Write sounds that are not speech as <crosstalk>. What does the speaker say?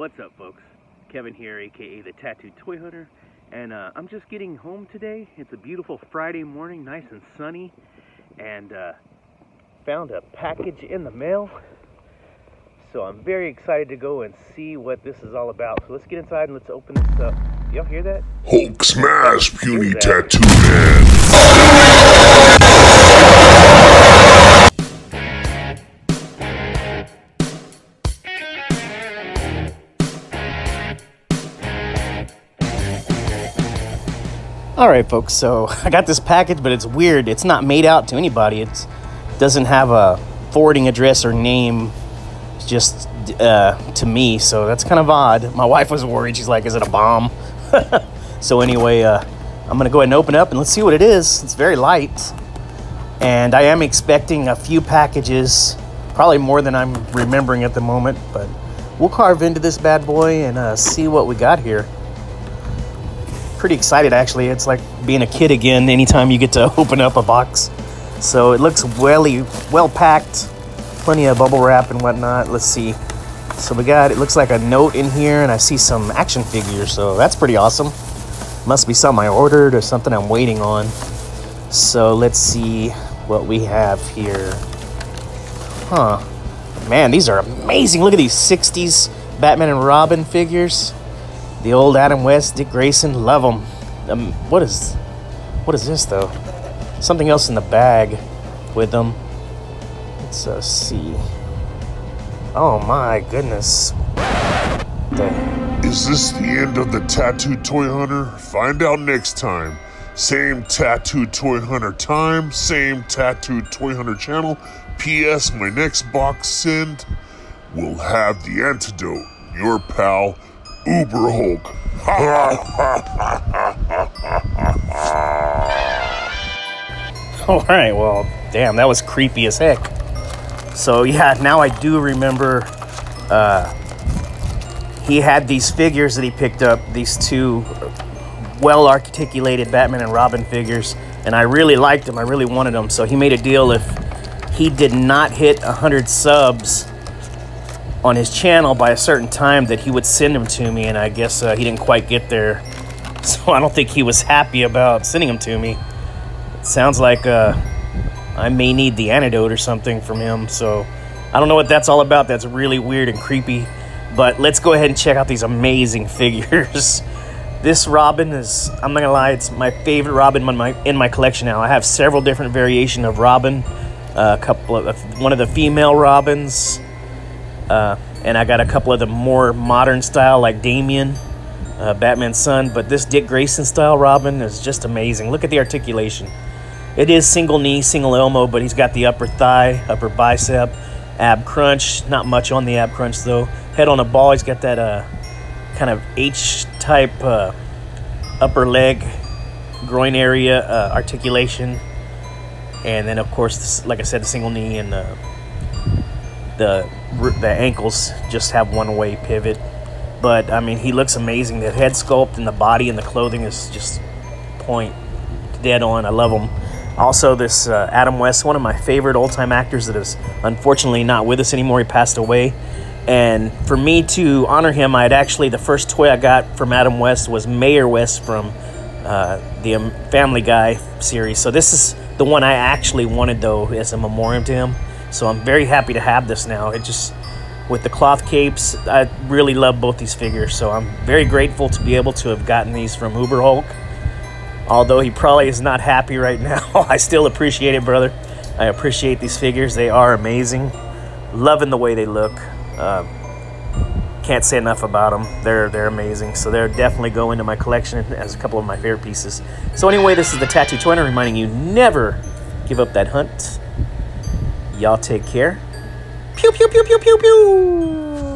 What's up, folks? Kevin here, aka the Tattooed Toy Hunter, and uh, I'm just getting home today. It's a beautiful Friday morning, nice and sunny, and uh, found a package in the mail. So I'm very excited to go and see what this is all about. So let's get inside and let's open this up. Y'all hear that? Hulk smash, puny tattoo man. All right, folks. So <laughs> I got this package, but it's weird. It's not made out to anybody. It doesn't have a forwarding address or name. It's just uh, to me. So that's kind of odd. My wife was worried. She's like, "Is it a bomb?" <laughs> so anyway, uh, I'm gonna go ahead and open it up and let's see what it is. It's very light, and I am expecting a few packages, probably more than I'm remembering at the moment. But we'll carve into this bad boy and uh, see what we got here pretty excited actually. It's like being a kid again anytime you get to <laughs> open up a box. So it looks welly, well packed, plenty of bubble wrap and whatnot. Let's see. So we got, it looks like a note in here and I see some action figures. So that's pretty awesome. Must be something I ordered or something I'm waiting on. So let's see what we have here. Huh. Man, these are amazing. Look at these 60s Batman and Robin figures. The old Adam West, Dick Grayson, love them. Um, what is, what is this though? Something else in the bag with them. Let's uh, see. Oh my goodness. Is this the end of the Tattooed Toy Hunter? Find out next time. Same Tattooed Toy Hunter time, same Tattooed Toy Hunter channel. P.S. My next box send will have the antidote. Your pal, Uber Hulk. <laughs> all right, well, damn, that was creepy as heck. So yeah, now I do remember. Uh, he had these figures that he picked up, these two well articulated Batman and Robin figures, and I really liked them. I really wanted them. So he made a deal if he did not hit 100 subs on his channel by a certain time that he would send them to me, and I guess uh, he didn't quite get there. <laughs> So I don't think he was happy about sending them to me. It sounds like uh, I may need the antidote or something from him. So I don't know what that's all about. That's really weird and creepy. But let's go ahead and check out these amazing <laughs> figures. this Robin is, I'm not gonna lie, it's my favorite Robin in my, in my collection now. I have several different variation of Robin. Uh, a couple of, one of the female Robins. Uh, and I got a couple of the more modern style like Damian, uh, Batman's son. But this Dick Grayson style Robin is just amazing. Look at the articulation. It is single knee, single elbow, but he's got the upper thigh, upper bicep, ab crunch. Not much on the ab crunch though. Head on a ball. He's got that uh, kind of H type uh, upper leg, groin area uh, articulation, and then of course, this, like I said, the single knee and uh, the the ankles just have one way pivot. But I mean, he looks amazing. The head sculpt and the body and the clothing is just point dead on. I love him. Also, this uh, Adam West, one of my favorite old time actors that is unfortunately not with us anymore. He passed away. And for me to honor him, I had actually, the first toy I got from Adam West was Mayor West from uh, the um, Family Guy series. So this is the one I actually wanted, though, as a memoriam to him. So I'm very happy to have this now. It just, with the cloth capes, I really love both these figures. So I'm very grateful to be able to have gotten these from Uber Hulk. Although he probably is not happy right <laughs> now, I still appreciate it, brother. I appreciate these figures. They are amazing. Loving the way they look. Uh, can't say enough about them. They're they're amazing. So they're definitely go into my collection as a couple of my favorite pieces. So anyway, this is the Tattooed Toy Hunter reminding you never give up that hunt. Y'all take care. Pew pew pew pew pew pew.